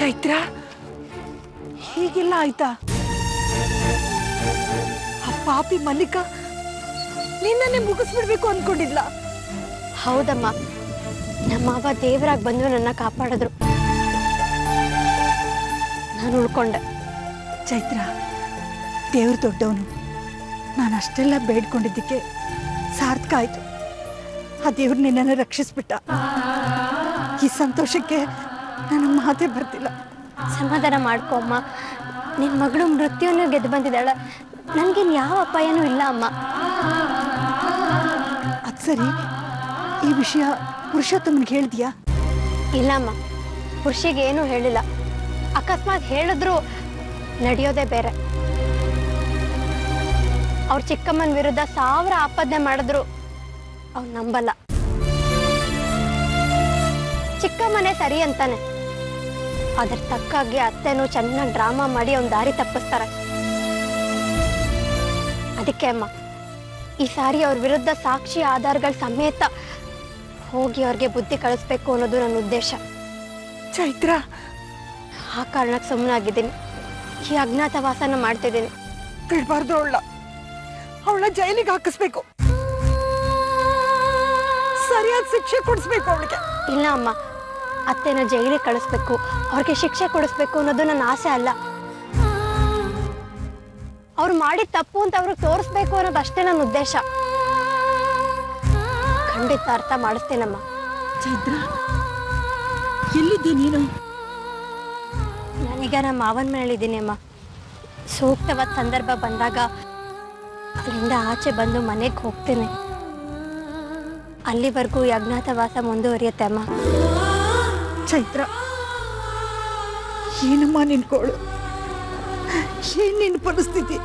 ಚೈತ್ರ? ಹೀಗೆಲ್ಲ ಆಯ್ತಾ? ಆ ಪಾಪಿ ಮಲ್ಲಿಕ ನಿನ್ನನ್ನೇ ಮುಗಿಸ್ಬಿಡ್ಬೇಕು ಅನ್ಕೊಂಡಿದ್ಲ. ಹೌದಮ್ಮ. ನಮ್ಮ ಅವ್ವ ದೇವರಾಗಿ ಬಂದು ನನ್ನ ಕಾಪಾಡಿದ್ರು. ನಾನು ಉಳ್ಕೊಂಡೆ. ಚೈತ್ರ ದೇವ್ರ ದೊಡ್ಡವನು. ನಾನು ಅಷ್ಟೆಲ್ಲ ಬೇಡ್ಕೊಂಡಿದ್ದಕ್ಕೆ ಸಾರ್ಥಕ ಆಯ್ತು. ಆ ದೇವ್ರು ನಿನ್ನನ್ನು ರಕ್ಷಿಸ್ಬಿಟ್ಟ. ಈ ಸಂತೋಷಕ್ಕೆ ನನ್ನ ಮಾತೇ ಬರ್ತಿಲ್ಲ. ಸಮಾಧಾನ ಮಾಡ್ಕೋ ಅಮ್ಮ. ನಿನ್ನ ಮಗಳು ಮೃತ್ಯುವನ್ನು ಗೆದ್ದು ಬಂದಿದ್ದಾಳೆ. ನನಗೇನು ಯಾವ ಅಪಾಯನೂ ಇಲ್ಲ ಅಮ್ಮ. ಅದು ಸರಿ. ಈ ವಿಷಯ ಪುರುಷೋತ್ತಮನಿಗೆ ಹೇಳಿದ್ಯಾ ಇಲ್ಲ ಇಲ್ಲಮ್ಮ ಪುರುಷಿಗೆ ಏನೂ ಹೇಳಿಲ್ಲ. ಅಕಸ್ಮಾತ್ ಹೇಳಿದ್ರು ನಡೆಯೋದೇ ಬೇರೆ. ಅವ್ರ ಚಿಕ್ಕಮ್ಮನ ವಿರುದ್ಧ ಸಾವಿರ ಆಪಾದನೆ ಮಾಡಿದ್ರು. ಅವ್ನು ನಂಬಲ್ಲ. ಚಿಕ್ಕಮ್ಮನೇ ಸರಿ ಅಂತಾನೆ. ಅದ್ರ ತಕ್ಕಾಗಿ ಅತ್ತೆನೂ ಚೆನ್ನಾಗಿ ಡ್ರಾಮಾ ಮಾಡಿ ಅವ್ನ ದಾರಿ ತಪ್ಪಿಸ್ತಾರೆ. ಅದಕ್ಕೆ ಅಮ್ಮ ಈ ಸಾರಿ ಅವ್ರ ವಿರುದ್ಧ ಸಾಕ್ಷಿ ಆಧಾರಗಳ ಸಮೇತ ಹೋಗಿ ಅವ್ರಿಗೆ ಬುದ್ಧಿ ಕಳಿಸ್ಬೇಕು ಅನ್ನೋದು ನನ್ನ ಉದ್ದೇಶ. ಚೈತ್ರ! ಆ ಕಾರಣಕ್ಕೆ ಸುಮ್ಮನಾಗಿದ್ದೀನಿ ಈ ಅಜ್ಞಾತವಾಸನ ಮಾಡ್ತಿದ್ದೀನಿ. ಬಿಡ್ಬಾರ್ದು ಅವಳ ಅವಳ ಜೈಲಿಗೆ ಹಾಕಿಸ್ಬೇಕು. ಸರಿಯಾದ ಶಿಕ್ಷೆ ಕೊಡಿಸ್ಬೇಕು ಅವಳಿಗೆ. ಇಲ್ಲ ಅಮ್ಮ ಅತ್ತೆನ ಜೈಲಿಗೆ ಕಳಿಸ್ಬೇಕು. ಅವ್ರಿಗೆ ಶಿಕ್ಷೆ ಕೊಡಿಸ್ಬೇಕು ಅನ್ನೋದು ನನ್ನ ಆಸೆ ಅಲ್ಲ. ಅವ್ರು ಮಾಡಿದ ತಪ್ಪು ಅಂತ ಅವ್ರಿಗೆ ತೋರಿಸ್ಬೇಕು ಅನ್ನೋದು ಅಷ್ಟೇ ನನ್ನ ಉದ್ದೇಶ. ಖಂಡಿತ ಅರ್ಥ ಮಾಡಿಸ್ತೀನಮ್ಮ. ಚೈತ್ರ ಎಲ್ಲಿದ್ದಿ ನೀನು? ನಾನೀಗ ನಮ್ಮ ಮಾವನ ಮನೇಲಿದ್ದೀನಿ ಅಮ್ಮ ಸೂಕ್ತವಾದ ಸಂದರ್ಭ ಬಂದಾಗ ಅಲ್ಲಿಂದ ಆಚೆ ಬಂದು ಮನೆಗೆ ಹೋಗ್ತೇನೆ. ಅಲ್ಲಿವರೆಗೂ ಯಜ್ಞಾತವಾಸ ಅಜ್ಞಾತವಾಸ ಮುಂದುವರಿಯುತ್ತೆ ಅಮ್ಮ. ಚೈತ್ರ ಏನಮ್ಮ ನಿನ್ಕೋಳು ಏನ್ ನಿನ್ ಪರಿಸ್ಥಿತಿ?